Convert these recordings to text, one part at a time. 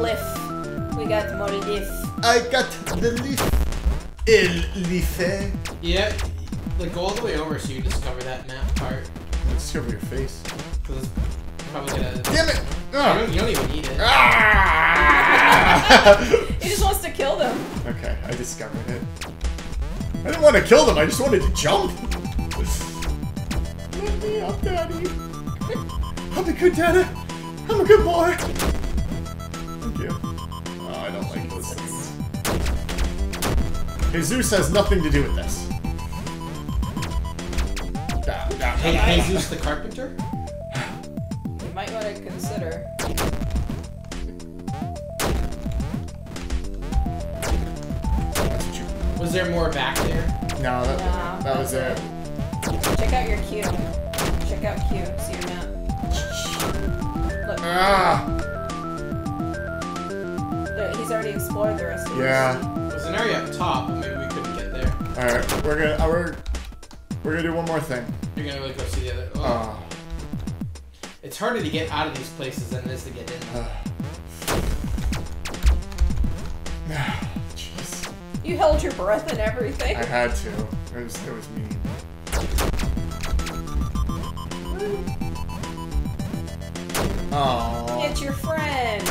Lift. We got more lift. I got the leaf. Il life. Yeah, like go all the way over so you discover that map part. Let's cover your face. Probably gonna. Damn it! You Ah. don't, you don't even need it. Ah! He just wants to kill them. okay, I discovered it. I didn't want to kill them, I just wanted to jump. Let me up, Daddy. I'm a good daddy. I'm a good boy. Thank. I don't like those things. Jesus has nothing to do with this. Da, da, da, Hey, da, da. Jesus the Carpenter? You might want to consider. That's what you- Was there more back there? No, that, Nah, that was it. Check out your queue. Check out queue. See your map. Look, Ah, there- he's already explored the rest of it. yeah. There's an area up top, but maybe we couldn't get there. All right, we're gonna uh, we're we're gonna do one more thing. You're gonna really go see the other. Oh. Oh, It's harder to get out of these places than it is to get in. jeez, You held your breath and everything. I had to. It was it was mean. Oh, It's your friend.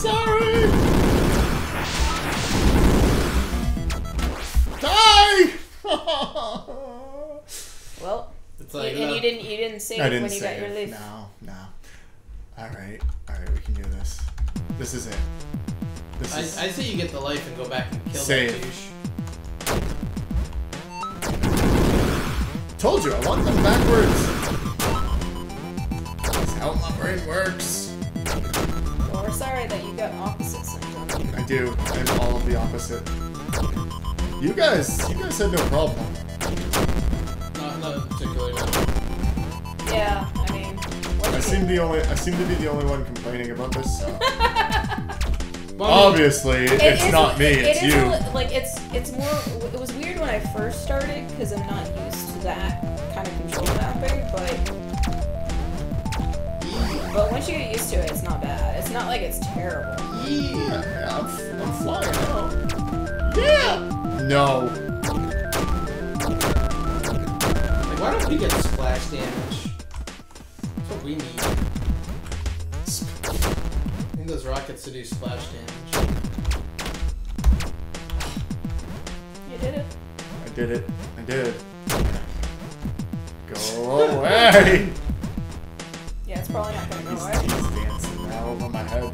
Sorry. Die. Well, It's you- and uh, you didn't you didn't save I didn't when you got your leaf. No, no. All right, all right, we can do this. This is it. This is. I, I say you get the life and go back and kill Save. that douche. Told you, I want them backwards. That's how my brain works. Well, sorry that you got opposite syndrome. I do. I'm all of the opposite. You guys, you guys had no problem. Not, not particularly. Yeah, I mean, what I you seem the only. I seem to be the only one complaining about this. So. Well, I mean, Obviously, It it's is- not me. it It's is you. a like it's it's more. It was weird when I first started because I'm not used to that kind of control mapping, but but once you get used to it, it's not bad. It's not like it's terrible. Yeah, yeah, I'm, f- I'm flying out. Yeah. No. like, why don't we get splash damage? That's what we need. I think those rockets to do splash damage. You did it. I did it. I did. Go away. Yeah, it's probably not gonna go away. he's dancing now over my head.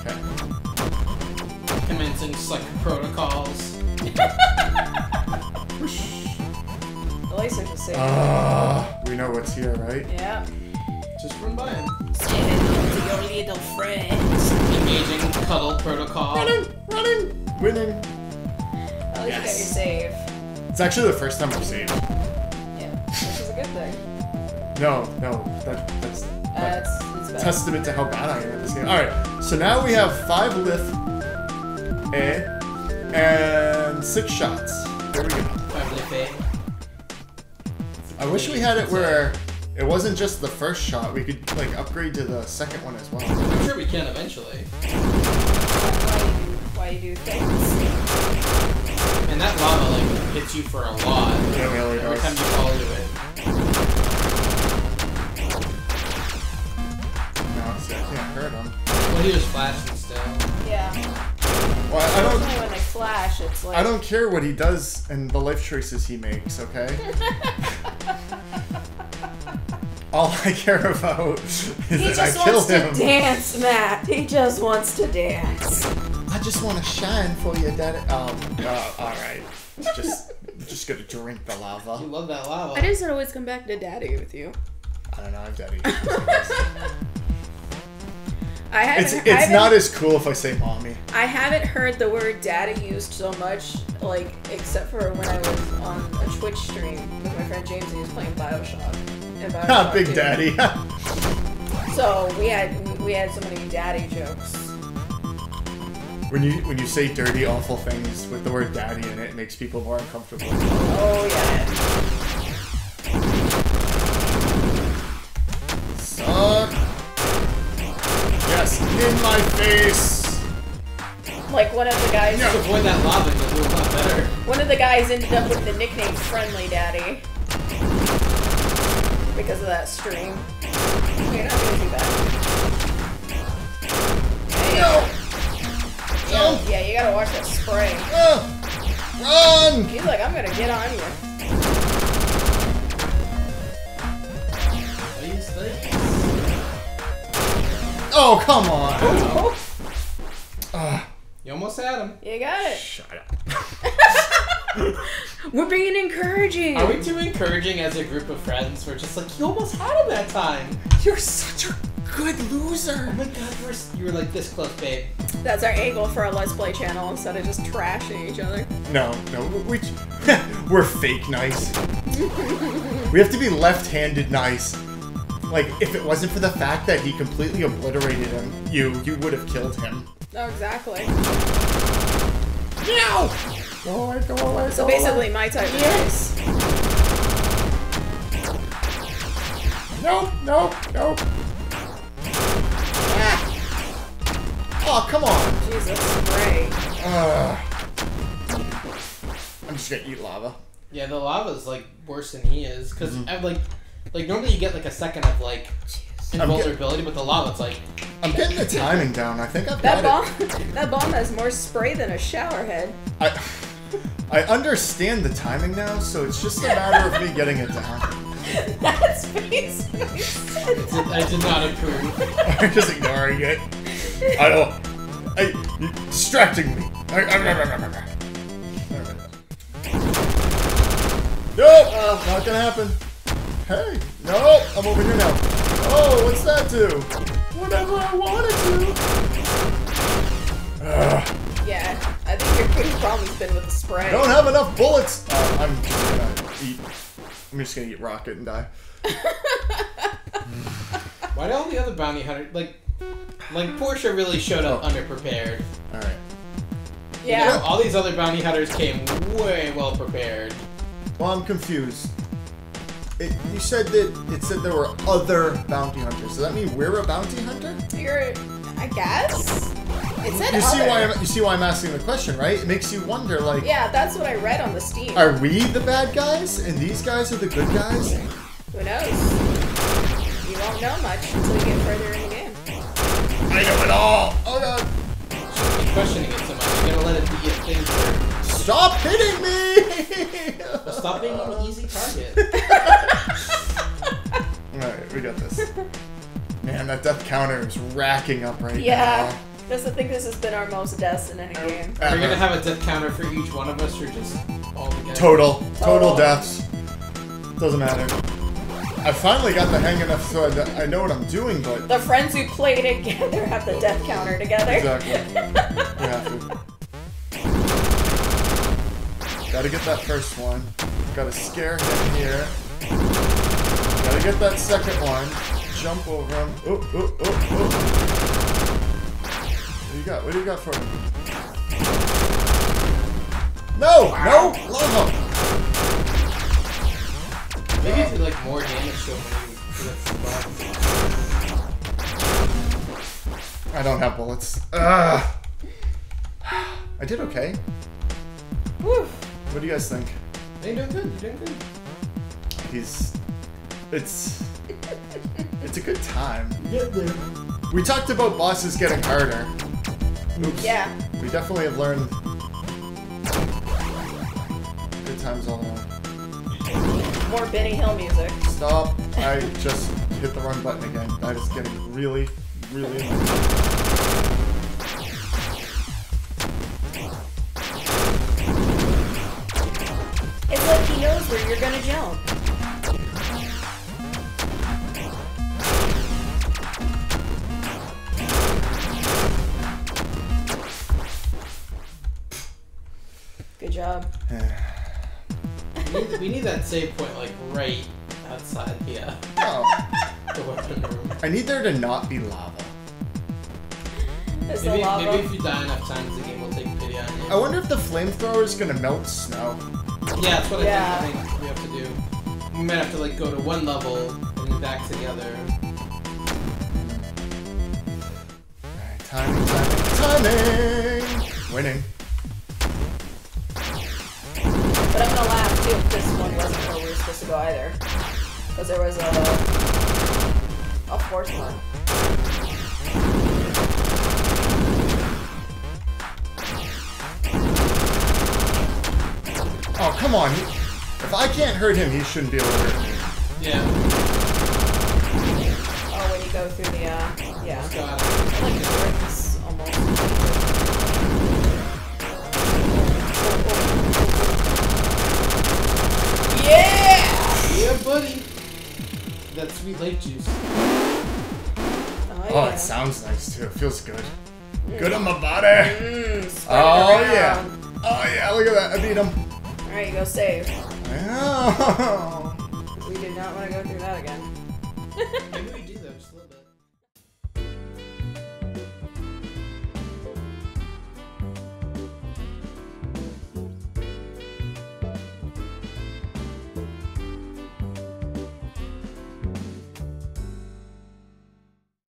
Okay. Commencing suck protocols. The lasers is safe. Ah, we know what's here, right? yeah. Just run by him. Say hello to your little friends. Engaging cuddle protocol. Running, running, winning. At least you got your save. It's actually the first time I've saved. Yeah, which is a good thing. No, no, that, that's Uh, that it's, it's bad. testament to how bad I am at this game. All right, so now we have five lift, A, and six shots. There we go. Five lip A. I wish we had it where it wasn't just the first shot. We could like upgrade to the second one as well. I'm sure we can eventually. Why you do, why you do things. And that lava like hits you for a lot. Yeah, it really Every does. time you fall into it. No, see, I can't hurt him. Well, he was flashing still. Yeah. Well, I Only don't. when they flash, it's like. I don't care what he does and the life choices he makes. Okay. All I care about is He that just I kill wants to dance, Matt. He just wants to dance. I just want to shine for you, Daddy. Um. Uh, all right. Just, just gonna drink the lava. You lava. love that lava. I just always come back to daddy with you. I don't know, I'm Daddy. I haven't. It's I it's haven't- not as cool if I say mommy. I haven't heard the word daddy used so much, like except for when I was on a Twitch stream with my friend James and he was playing Bioshock. And Ha, Bioshock Big 2. Daddy. So we had we had so many daddy jokes. When you when you say dirty, awful things with the word daddy in it, it makes people more uncomfortable. Oh yeah. Suck. Yes, in my face. Like one of the guys. Just avoid that lava, you'll do a lot better. One of the guys ended up with the nickname Friendly Daddy because of that stream. You're not doing too bad. No. Yeah, yeah, you gotta watch that spray. Ah. Run. He's like, I'm gonna get on you. Please, please. Oh come on. Oh, Ah, You almost had him. you got it. shut up. We're being encouraging. Are we too encouraging as a group of friends? We're just like, you almost had him that time. You're such a good Oh loser. my god, you were, you were like this close, babe. That's our angle for our Let's Play channel instead of just trashing each other. No, no, we we're fake nice. we have to be left-handed nice. Like if it wasn't for the fact that he completely obliterated him, you you would have killed him. Oh, exactly. No. Go away, go away. So basically, my type of nice. Nope, nope, nope. Oh, come on. Jesus, spray. Ugh. I'm just gonna eat lava. Yeah, the lava's like worse than he is. Because I'm mm-hmm. like, like normally you get like a second of like invulnerability, but the lava, it's like, I'm getting the timing down. I think I've That got bomb, that bomb has more spray than a shower head. I, I understand the timing now, so it's just a matter of me getting it down. That's basically sense. I did not approve. I'm just ignoring it. I don't. I, you're distracting me. I, I, nope, not gonna happen. Hey, no, I'm over here now. Oh, what's that do? Whatever I wanted to. Ugh, Yeah, I think your biggest problem's been with the spray. I don't have enough bullets. Uh, I'm just gonna eat. I'm just gonna eat rocket and die. Why did all the other bounty hunters like, like Portia really showed up oh. underprepared? All right. You know, yeah. all these other bounty hunters came way well prepared. Well, I'm confused. It, you said that it said there were other bounty hunters. Does that mean we're a bounty hunter? You're, I guess. It said You see other. why I'm you see why I'm asking the question, right? It makes you wonder, like, Yeah, that's what I read on the Steam. are we the bad guys and these guys are the good guys? Who knows? You won't know much until you get further in the game. I know it all. Oh god! Shouldn't be questioning it so much. you're gonna let it be a thing for. Stop hitting me! Stop being an easy target. All right, we got this. Man, that death counter is racking up right now. Yeah. Just to think this has been our most deaths in any game. now. Are we gonna have a death counter for each one of us, or just all together? Total, total Oh. deaths. Doesn't matter. I finally got the hang enough so I, I know what I'm doing, but The friends who play together have the death counter together. Exactly. we have to. Gotta get that first one. Gotta scare him here. Gotta get that second one. Jump over him. Oh, oh, oh, oh. What do you got? What do you got for him? No! No! Lava! Maybe you like more damage to him when you lift the box. I don't have bullets. Ugh. I did okay. What do you guys think? Hey, you're doing good. You're doing good. He's. It's. It's a good time. We talked about bosses getting harder. Oops. Yeah. We definitely have learned. Good times all around. More Benny Hill music. Stop. I just hit the wrong button again. That is getting really, really annoying. It's like he knows where you're gonna jump. We need, that save point like right outside the, uh, Oh, the weapon room. I need there to not be lava. It's Maybe, lava. maybe if you die enough times, the game will take pity on you. I wonder if the flamethrower is gonna melt snow. Yeah, that's what Yeah. I, think, I think we have to do. We might have to like go to one level and then back to the other. Alright, timing, timing, timing! Winning. But I'm gonna laugh too if this one wasn't where we were supposed to go either. Because there was a a fourth one. Oh, come on. If I can't hurt him, he shouldn't be able to hurt me. Yeah. Oh, when you go through the uh, yeah, That sweet lake juice. Oh, Oh, yeah. it sounds nice too. It feels good. Mm. Good on my body. Mm, Spread Oh it yeah. Oh yeah, look at that. I beat him. Alright, you go save. Oh. We did not want to go through that again. Maybe we do though. Just let